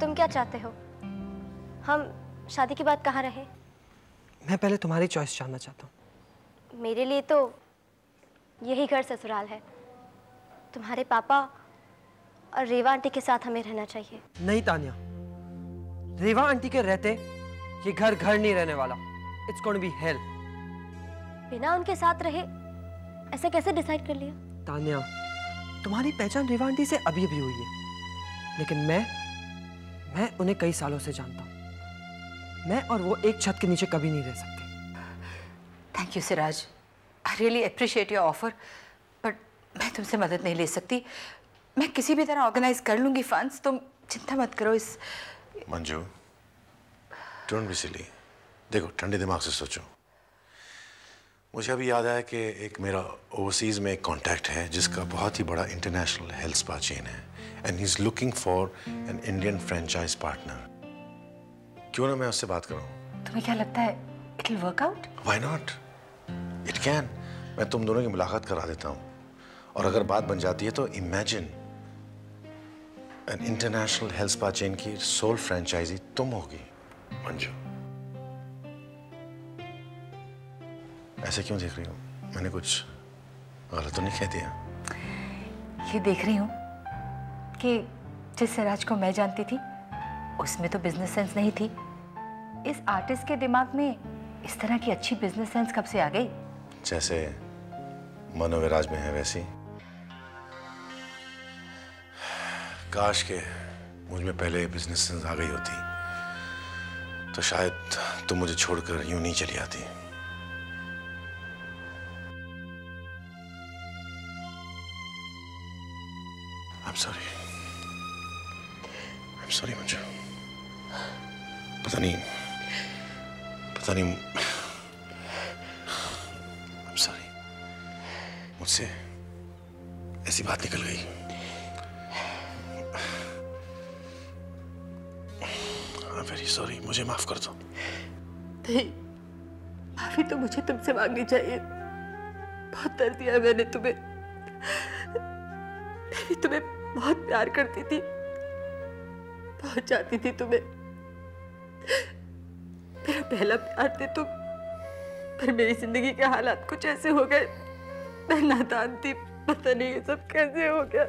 तुम क्या चाहते हो? हम शादी के बाद कहाँ रहे? मैं पहले तुम्हारी चॉइस जानना चाहता हूँ। मेरे लिए तो यही घर ससुराल है। तुम्हारे पापा और रेवा आंटी के साथ हमें रहना चाहिए। नहीं तानिया। रेवा आंटी के रहते ये घर घर नहीं रहने वाला। इट्स गोइंग बी हेल बिना उनके साथ रहे ऐसा कैसे डिसाइड कर लिया? तानिया तुम्हारी पहचान रेवा आंटी से अभी अभी हुई है। लेकिन मैं मैं उन्हें कई सालों से जानता हूँ। मैं और वो एक छत के नीचे कभी नहीं रह सकते। Thank you Siraj I really appreciate your offer but मैं तुमसे मदद नहीं ले सकती। मैं किसी भी तरह ऑर्गेनाइज कर लूँगी फंड्स तुम चिंता मत करो इस मंजू डोंट बी सिली देखो ठंडे दिमाग से सोचो। मुझे अभी याद आया कि एक मेरा ओवरसीज़ में एक कॉन्टैक्ट है जिसका बहुत ही बड़ा इंटरनेशनल हेल्थ स्पा चेन है। And he is looking for an Indian franchise partner क्यों ना मैं उससे बात करूँ? तुम्हें क्या लगता है it will work out why not it can मैं तुम दोनों की मुलाकात करा देता हूँ। और अगर बात बन जाती है तो imagine an international health spa chain की सोल फ्रेंचाइजी तुम होगी। मंजू। ऐसे क्यों देख रही हो? मैंने कुछ गलत तो नहीं कह दिया। ये देख रही हूँ कि जिस सिराज को मैं जानती थी उसमें तो बिज़नेस सेंस नहीं थी। इस आर्टिस्ट के दिमाग में इस तरह की अच्छी बिज़नेस सेंस कब से आ गई? जैसे मनोविराज में है वैसी। काश के मुझमें पहले बिज़नेस सेंस आ गई होती तो शायद तुम मुझे छोड़कर यूँ नहीं चली आती। I'm sorry. I'm sorry, Manju पता नहीं पता नहीं I'm sorry. मुझसे ऐसी बात निकल गई I'm very sorry. मुझे माफ़ कर दो नहीं माफ़ी तो मुझे तुमसे मांगनी चाहिए बहुत दर्द दिया मैंने तुम्हें मैं भी तुम्हें बहुत प्यार करती थी। बहुत चाहती थी तुम्हें। मेरा पहला प्यार थे तुम, पर मेरी ज़िंदगी के हालात कुछ ऐसे हो गए। मैं नादान थी, पता नहीं ये सब कैसे हो गया।